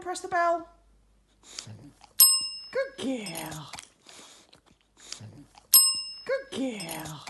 and press the bell. Good girl. Good girl.